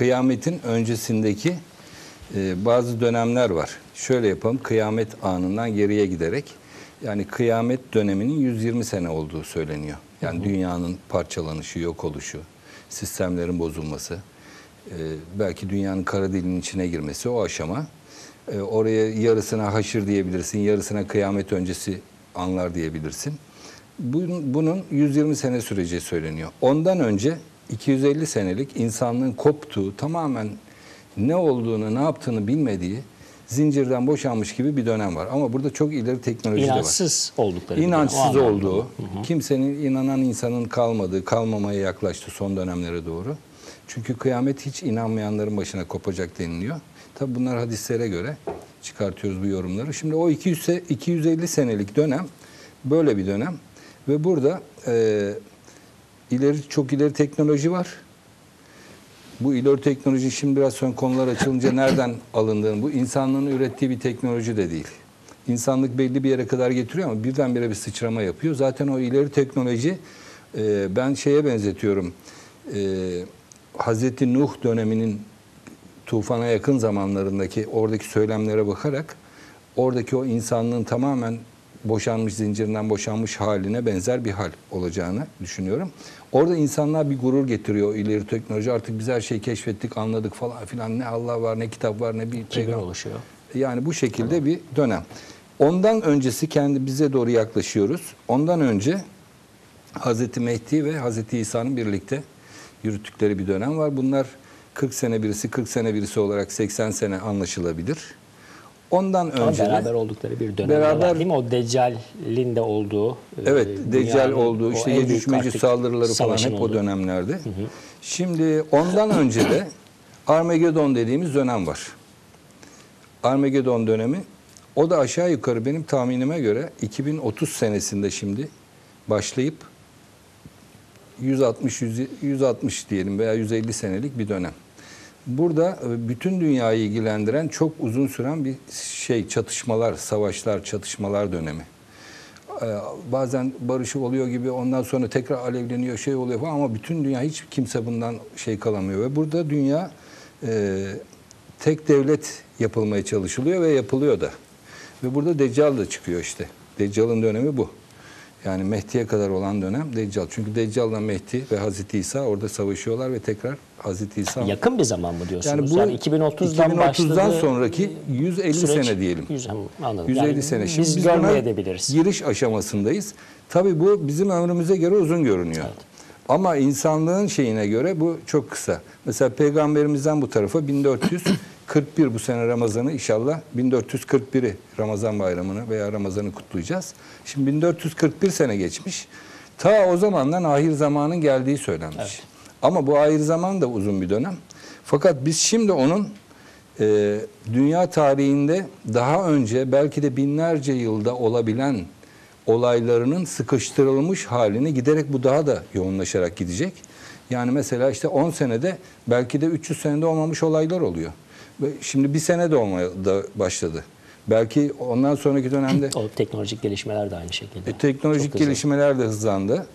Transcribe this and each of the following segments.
kıyametin öncesindeki e, bazı dönemler var. Şöyle yapalım, kıyamet anından geriye giderek. Yani kıyamet döneminin 120 sene olduğu söyleniyor. Yani dünyanın parçalanışı, yok oluşu, sistemlerin bozulması, e, belki dünyanın kara dilinin içine girmesi o aşama. E, oraya yarısına haşır diyebilirsin, yarısına kıyamet öncesi anlar diyebilirsin. Bunun, bunun 120 sene süreci söyleniyor. Ondan önce 250 senelik insanlığın koptuğu, tamamen ne olduğunu, ne yaptığını bilmediği zincirden boşanmış gibi bir dönem var. Ama burada çok ileri teknoloji de var. İnançsız oldukları. dönem. İnançsız olduğu, kimsenin inanan insanın kalmadığı, kalmamaya yaklaştı son dönemlere doğru. Çünkü kıyamet hiç inanmayanların başına kopacak deniliyor. Tabi bunlar hadislere göre çıkartıyoruz bu yorumları. Şimdi o 200, se- 250 senelik dönem böyle bir dönem ve burada e, ileri çok ileri teknoloji var. Bu ileri teknoloji şimdi biraz sonra konular açılınca nereden alındığını, bu insanlığın ürettiği bir teknoloji de değil. İnsanlık belli bir yere kadar getiriyor ama birdenbire bir sıçrama yapıyor. Zaten o ileri teknoloji e, ben şeye benzetiyorum. E, Hazreti Nuh döneminin tufana yakın zamanlarındaki oradaki söylemlere bakarak oradaki o insanlığın tamamen boşanmış zincirinden boşanmış haline benzer bir hal olacağını düşünüyorum. Orada insanlar bir gurur getiriyor ileri teknoloji. Artık biz her şeyi keşfettik, anladık falan filan. Ne Allah var, ne kitap var, ne bir peygamber. oluşuyor. Yani bu şekilde bir dönem. Ondan öncesi kendi bize doğru yaklaşıyoruz. Ondan önce Hazreti Mehdi ve Hazreti İsa'nın birlikte yürüttükleri bir dönem var. Bunlar 40 sene birisi, 40 sene birisi olarak 80 sene anlaşılabilir. Ondan Ama önce de- beraber oldukları bir dönem Beraber- var değil mi? O Deccal'in de olduğu. e, Evet, Deccal dünyanın olduğu, o işte Yecüc Mecüc saldırıları falan hep o olduğu. dönemlerde. Şimdi ondan önce de Armagedon dediğimiz dönem var. Armagedon dönemi, o da aşağı yukarı benim tahminime göre 2030 senesinde şimdi başlayıp 160 100 160 diyelim veya 150 senelik bir dönem. Burada e, bütün dünyayı ilgilendiren çok uzun süren bir şey çatışmalar, savaşlar, çatışmalar dönemi. Ee, bazen barışı oluyor gibi ondan sonra tekrar alevleniyor şey oluyor falan ama bütün dünya hiç kimse bundan şey kalamıyor ve burada dünya e, tek devlet yapılmaya çalışılıyor ve yapılıyor da. Ve burada Deccal da çıkıyor işte. Deccal'ın dönemi bu. Yani Mehdi'ye kadar olan dönem Deccal. Çünkü Deccal'la Mehdi ve Hazreti İsa orada savaşıyorlar ve tekrar Hazreti İsa Yakın bir zaman mı diyorsunuz? yani Yani, bu 2030'dan 2030'dan başladı. sonraki 150 süreç- sene diyelim. 100, anladım. 150 Yani sene. Şimdi biz biz görmeyebiliriz. giriş aşamasındayız. Tabii bu bizim ömrümüze göre uzun görünüyor. Ama insanlığın şeyine göre bu çok kısa. Mesela peygamberimizden bu tarafa 1441 bu sene Ramazan'ı inşallah 1441'i Ramazan bayramını veya Ramazan'ı kutlayacağız. Şimdi 1441 sene geçmiş. Ta o zamandan ahir zamanın geldiği söylenmiş. Ama bu ahir zaman da uzun bir dönem. Fakat biz şimdi onun e, dünya tarihinde daha önce belki de binlerce yılda olabilen olaylarının sıkıştırılmış halini giderek bu daha da yoğunlaşarak gidecek. Yani mesela işte 10 senede belki de 300 senede olmamış olaylar oluyor. Şimdi bir sene de olmaya da başladı. Belki ondan sonraki dönemde O teknolojik gelişmeler de aynı şekilde. e, teknolojik gelişmeler de hızlandı.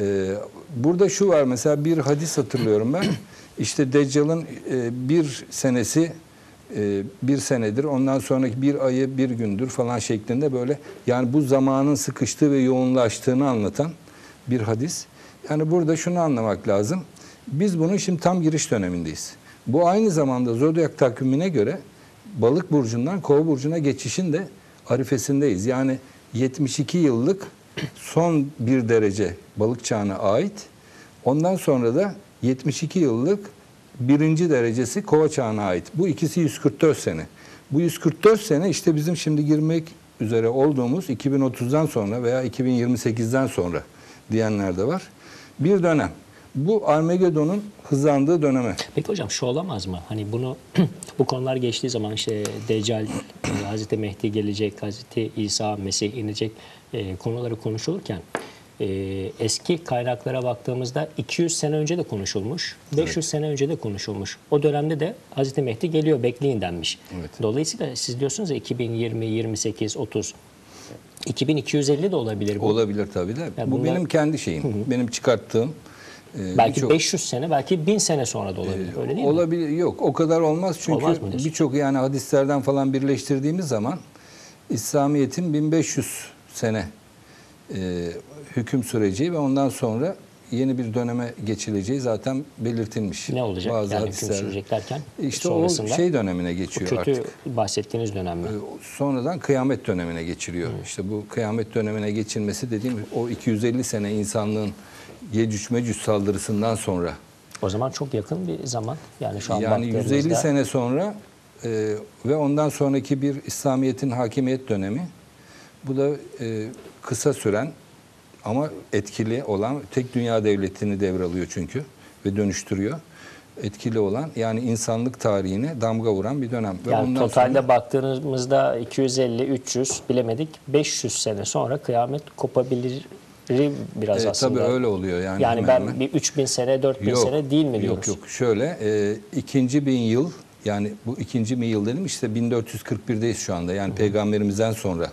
Ee, burada şu var mesela bir hadis hatırlıyorum ben. İşte Deccal'ın e, bir senesi e, bir senedir. Ondan sonraki bir ayı bir gündür falan şeklinde böyle. Yani bu zamanın sıkıştığı ve yoğunlaştığını anlatan bir hadis. Yani burada şunu anlamak lazım. Biz bunun şimdi tam giriş dönemindeyiz. Bu aynı zamanda zodyak takvimine göre balık burcundan kova burcuna geçişin de arifesindeyiz. Yani 72 yıllık son bir derece balık çağına ait. Ondan sonra da 72 yıllık birinci derecesi kova çağına ait. Bu ikisi 144 sene. Bu 144 sene işte bizim şimdi girmek üzere olduğumuz 2030'dan sonra veya 2028'den sonra diyenler de var. Bir dönem. Bu Armageddon'un hızlandığı döneme. Peki hocam şu olamaz mı? Hani bunu bu konular geçtiği zaman işte Deccal, Hazreti Mehdi gelecek, Hazreti İsa, Mesih inecek e, konuları konuşulurken e, eski kaynaklara baktığımızda 200 sene önce de konuşulmuş, 500 sene önce de konuşulmuş. O dönemde de Hazreti Mehdi geliyor bekleyin denmiş. Evet. Dolayısıyla siz diyorsunuz ya 2020, 28, 30 2250 de olabilir bu. Olabilir tabii de. Ya bu bunlar- benim kendi şeyim. Benim çıkarttığım e, Belki birçok- 500 sene, belki 1000 sene sonra da olabilir. Öyle değil mi? Olabilir yok o kadar olmaz çünkü birçok yani hadislerden falan birleştirdiğimiz zaman İslamiyet'in 1500 sene e, hüküm süreceği ve ondan sonra yeni bir döneme geçileceği zaten belirtilmiş. Ne olacak? Bazı yani hüküm hadislerde. sürecek derken İşte o şey dönemine geçiyor kötü artık. bahsettiğiniz dönem mi? Sonradan kıyamet dönemine geçiriyor. İşte bu kıyamet dönemine geçilmesi dediğim o 250 sene insanlığın Yecüc Mecüc saldırısından sonra O zaman çok yakın bir zaman. Yani şu an yani 150 baktığımızda- sene sonra e, ve ondan sonraki bir İslamiyet'in hakimiyet dönemi. Bu da e, kısa süren ama etkili olan tek dünya devletini devralıyor çünkü ve dönüştürüyor. Etkili olan yani insanlık tarihine damga vuran bir dönem. Ve Yani totalde sonra- baktığımızda 250, 300 bilemedik 500 sene sonra kıyamet kopabilir biraz E, aslında. tabii öyle oluyor yani. Yani hemen ben hemen. bir 3000 sene, 4000 sene değil mi diyoruz? Yok yok şöyle e, ikinci bin yıl yani bu ikinci bin yıl dedim işte 1441'deyiz şu anda yani peygamberimizden sonra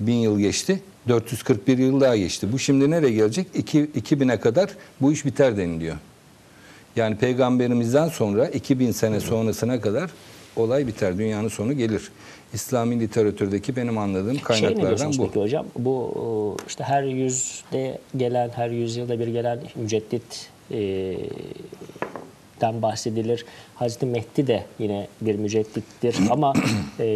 bin yıl geçti 441 yıl daha geçti. Bu şimdi nereye gelecek? İki, 2000'e kadar bu iş biter deniliyor. Yani peygamberimizden sonra 2000 sene sonrasına kadar olay biter. Dünyanın sonu gelir. İslami literatürdeki benim anladığım Şey kaynaklardan diyorsunuz bu. peki hocam? Bu e, işte her yüzde gelen, her yüzyılda bir gelen müceddit e, den bahsedilir. Hazreti Mehdi de yine bir müceddittir ama e,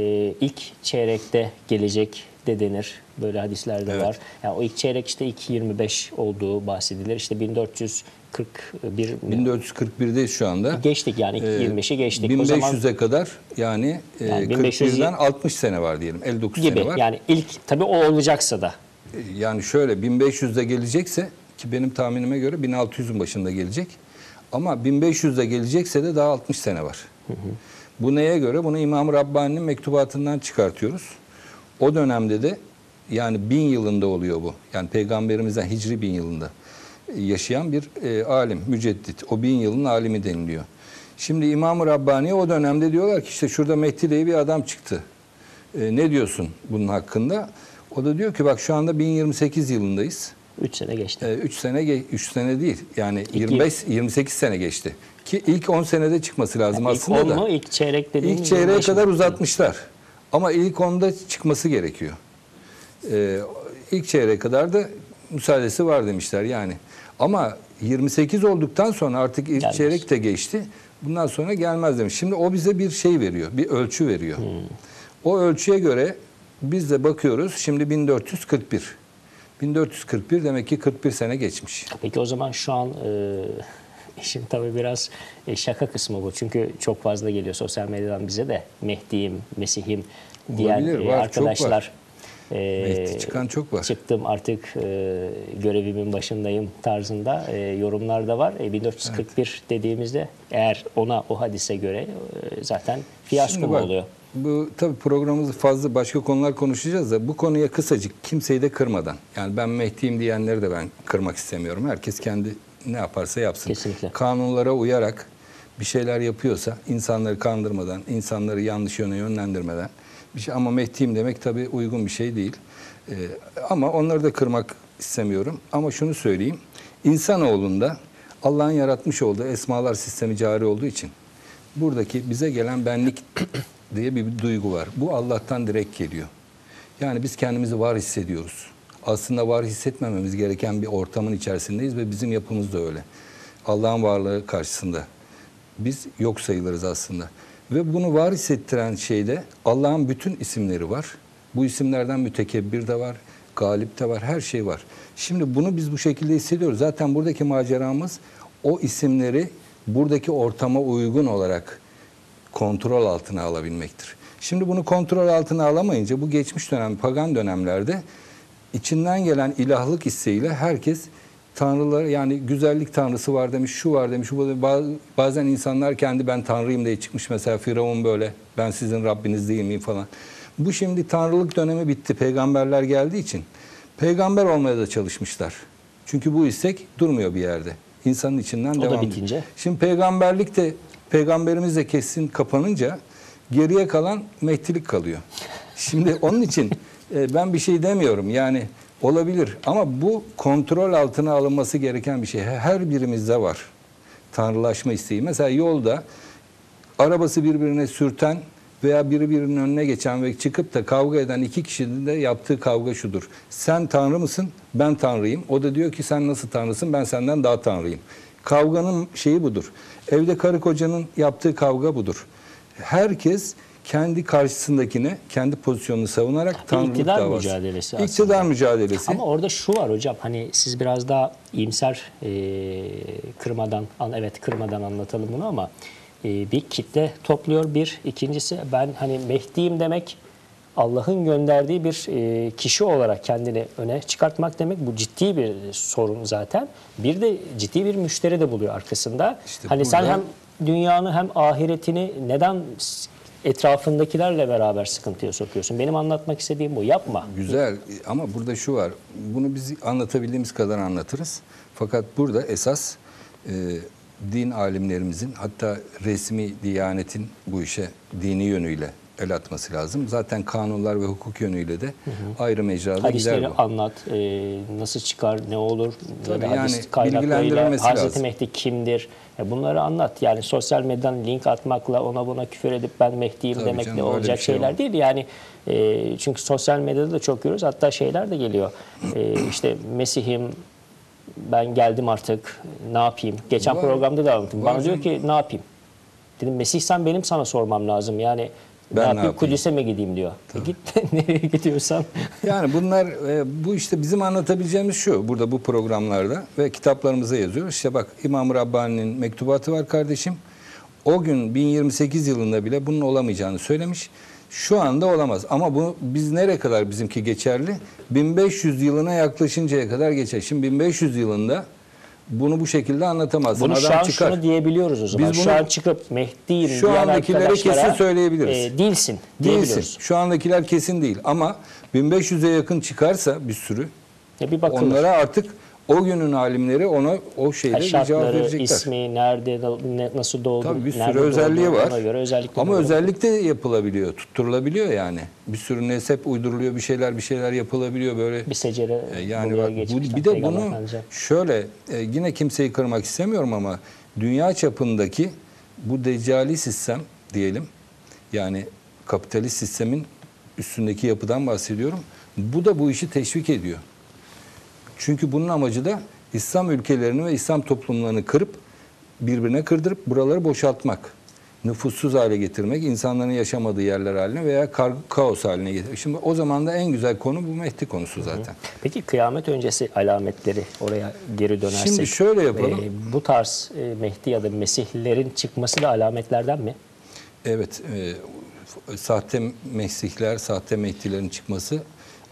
ilk çeyrekte gelecek de denir. Böyle hadislerde Evet. var. Yani o ilk çeyrek işte ilk 25 olduğu bahsedilir. İşte 1441 1441'deyiz şu anda. geçtik yani ilk Ee, 25'i geçtik. O 1500'e zaman kadar yani, e, Yani 1500 41'den 60 sene var diyelim. 59 gibi sene var. yani ilk tabii o olacaksa da Yani şöyle 1500'de gelecekse ki benim tahminime göre 1600'ün başında gelecek. Ama 1500'de gelecekse de daha 60 sene var. Bu neye göre? Bunu İmam Rabbani'nin mektubatından çıkartıyoruz. O dönemde de yani bin yılında oluyor bu. Yani peygamberimizden hicri bin yılında yaşayan bir e, alim, müceddit. O bin yılın alimi deniliyor. Şimdi İmam-ı Rabbani o dönemde diyorlar ki işte şurada Mehdi diye bir adam çıktı. E, ne diyorsun bunun hakkında? O da diyor ki bak şu anda 1028 yılındayız. 3 sene geçti. 3 sene 3 sene değil. Yani İki- 25 28 sene geçti. Ki ilk 10 senede çıkması lazım ilk aslında 10 da. mu ilk çeyrek dediğimiz İlk çeyreğe 25 mi? kadar uzatmışlar. Ama ilk 10'da çıkması gerekiyor. Ee, ilk çeyreğe kadar da müsaadesi var demişler yani. Ama 28 olduktan sonra artık ilk Gelmez. çeyrek de geçti. Bundan sonra gelmez demiş. Şimdi o bize bir şey veriyor, bir ölçü veriyor. Hmm. O ölçüye göre biz de bakıyoruz. Şimdi 1441. 1441 demek ki 41 sene geçmiş. Peki o zaman şu an e, işin tabii biraz e, şaka kısmı bu. Çünkü çok fazla geliyor sosyal medyadan bize de Mehdi'yim, Mesih'im Olabilir, e, var, çok arkadaşlar. var. e, Mehdi çıkan çok var. Çıktım artık e, görevimin başındayım tarzında e, yorumlar da var. E, 1441 dediğimizde eğer ona o hadise göre e, zaten fiyasko Şimdi bak, oluyor? Bu tabii programımızı fazla başka konular konuşacağız da bu konuya kısacık kimseyi de kırmadan. Yani ben Mehdi'yim diyenleri de ben kırmak istemiyorum. Herkes kendi ne yaparsa yapsın. Kesinlikle. Kanunlara uyarak bir şeyler yapıyorsa insanları kandırmadan, insanları yanlış yöne yönlendirmeden bir şey ama Mehdi'yim demek tabii uygun bir şey değil. Ee, ama onları da kırmak istemiyorum. Ama şunu söyleyeyim. İnsanoğlunda Allah'ın yaratmış olduğu esmalar sistemi cari olduğu için buradaki bize gelen benlik diye bir duygu var. Bu Allah'tan direkt geliyor. Yani biz kendimizi var hissediyoruz. Aslında var hissetmememiz gereken bir ortamın içerisindeyiz ve bizim yapımız da öyle. Allah'ın varlığı karşısında. Biz yok sayılırız aslında. Ve bunu var hissettiren şeyde Allah'ın bütün isimleri var. Bu isimlerden mütekebbir de var, galip de var, her şey var. Şimdi bunu biz bu şekilde hissediyoruz. Zaten buradaki maceramız o isimleri buradaki ortama uygun olarak kontrol altına alabilmektir. Şimdi bunu kontrol altına alamayınca bu geçmiş dönem, pagan dönemlerde içinden gelen ilahlık isteğiyle herkes tanrılar yani güzellik tanrısı var demiş, şu var demiş, bu demiş. Baz- Bazen insanlar kendi ben tanrıyım diye çıkmış mesela Firavun böyle ben sizin Rabbiniz değil miyim falan. Bu şimdi tanrılık dönemi bitti. Peygamberler geldiği için peygamber olmaya da çalışmışlar. Çünkü bu istek durmuyor bir yerde. İnsanın içinden O da devam ediyor. bitince? Şimdi peygamberlik de peygamberimiz de kesin kapanınca geriye kalan mehdilik kalıyor. Şimdi onun için e, ben bir şey demiyorum. Yani Olabilir ama bu kontrol altına alınması gereken bir şey. Her birimizde var. Tanrılaşma isteği. Mesela yolda arabası birbirine sürten veya biri birinin önüne geçen ve çıkıp da kavga eden iki kişinin de yaptığı kavga şudur. Sen tanrı mısın? Ben tanrıyım. O da diyor ki sen nasıl tanrısın? Ben senden daha tanrıyım. Kavganın şeyi budur. Evde karı kocanın yaptığı kavga budur. Herkes kendi karşısındakine kendi pozisyonunu savunarak tanrılık iktidar davası. mücadelesi aslında. İktidar mücadelesi. Ama orada şu var hocam hani siz biraz daha iyimser e, kırmadan an- evet kırmadan anlatalım bunu ama e, bir kitle topluyor bir ikincisi ben hani Mehdi'yim demek Allah'ın gönderdiği bir e, kişi olarak kendini öne çıkartmak demek bu ciddi bir sorun zaten. Bir de ciddi bir müşteri de buluyor arkasında. İşte hani sen burada- hem dünyanı hem ahiretini neden etrafındakilerle beraber sıkıntıya sokuyorsun? Benim anlatmak istediğim bu. Yapma. Güzel ama burada şu var. Bunu biz anlatabildiğimiz kadar anlatırız. Fakat burada esas e, din alimlerimizin hatta resmi diyanetin bu işe dini yönüyle el atması lazım. Zaten kanunlar ve hukuk yönüyle de ayrı mecrada gider bu. anlat. e, nasıl çıkar, ne olur? Tabii ya yani bilgilendirilmesi Hazreti lazım. Mehdi kimdir? E, bunları anlat. Yani sosyal medyadan link atmakla ona buna küfür edip ben Mehdi'yim Tabii demekle canım, olacak şey şeyler değil. Yani e, çünkü sosyal medyada da çok görüyoruz. Hatta şeyler de geliyor. E, işte Mesih'im ben geldim artık ne yapayım? Geçen Var. programda da anlattım. Bana diyor ki ne yapayım? Dedim Mesih sen benim sana sormam lazım. Yani Ben ne yapayım? Kudüs'e mi gideyim diyor. E git nereye gidiyorsan. Yani bunlar e, bu işte bizim anlatabileceğimiz şu burada bu programlarda ve kitaplarımıza yazıyoruz. İşte bak İmam Rabbani'nin mektubatı var kardeşim. O gün 1028 yılında bile bunun olamayacağını söylemiş. Şu anda olamaz ama bu biz nereye kadar bizimki geçerli? 1500 yılına yaklaşıncaya kadar geçer. Şimdi 1500 yılında bunu bu şekilde anlatamazsın. Bunu şu Adam an çıkar. şunu diyebiliyoruz o zaman. Biz şu bunu- an çıkıp Mehdi'yim Şu andakilere kesin söyleyebiliriz. e, değilsin Değilsin. diyebiliyoruz. Şu andakiler kesin değil ama 1500'e yakın çıkarsa bir sürü Ya bir bakılır. Onlara artık o günün alimleri ona o şeyle Yani cevap verecekler. ismi, nerede, ne- nasıl doğdu, Tabii bir sürü özelliği var. Göre özellikle Ama doğru. özellik de yapılabiliyor, tutturulabiliyor yani. Bir sürü nesep uyduruluyor, bir şeyler bir şeyler yapılabiliyor böyle. bir secere E, Yani bak, bu, bir de bunu şöyle e, yine kimseyi kırmak istemiyorum ama dünya çapındaki bu deccali sistem diyelim yani kapitalist sistemin üstündeki yapıdan bahsediyorum. Bu da bu işi teşvik ediyor. Çünkü bunun amacı da İslam ülkelerini ve İslam toplumlarını kırıp birbirine kırdırıp buraları boşaltmak. Nüfussuz hale getirmek, insanların yaşamadığı yerler haline veya kar- kaos haline getirmek. Şimdi o zaman da en güzel konu bu Mehdi konusu zaten. Peki kıyamet öncesi alametleri oraya geri dönersek. Şimdi şöyle yapalım. e, bu tarz e, Mehdi ya da Mesihlerin çıkması da alametlerden mi? Evet, e, sahte mesihler, sahte mehdilerin çıkması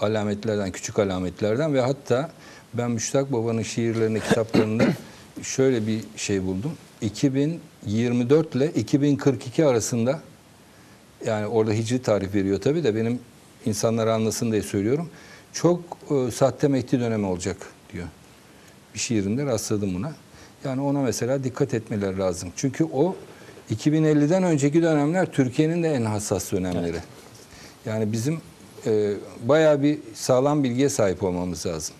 alametlerden, küçük alametlerden ve hatta ben Müştak Baba'nın şiirlerinde, kitaplarında şöyle bir şey buldum. 2024 ile 2042 arasında yani orada hicri tarih veriyor tabii de benim insanlar anlasın diye söylüyorum. Çok e, sahte Mehdi dönemi olacak diyor. Bir şiirinde rastladım buna. Yani ona mesela dikkat etmeleri lazım. Çünkü o 2050'den önceki dönemler Türkiye'nin de en hassas dönemleri. Yani bizim e, bayağı bir sağlam bilgiye sahip olmamız lazım.